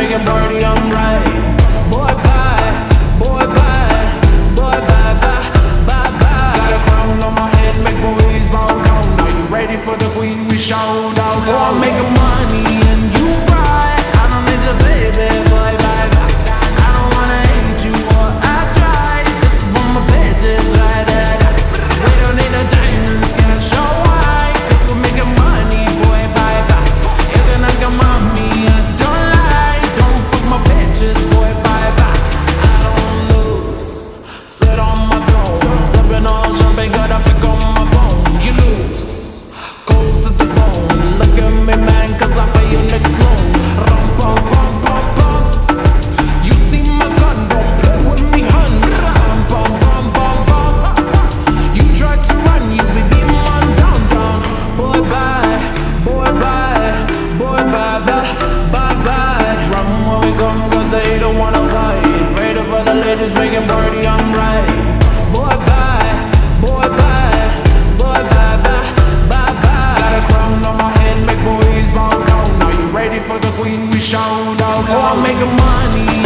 making birdie right. Boy, bye, boy, bye, boy, bye, bye, bye, bye. Got a crown on my head, make boys bow down. Are you ready for the queen? We shout out. Go a. is making birdie, I'm right. Boy, bye, boy, bye, boy, bye, bye, bye, bye. Got a crown on my head, make boys bow down. Are you ready for the queen we show down? Oh, I'm making money.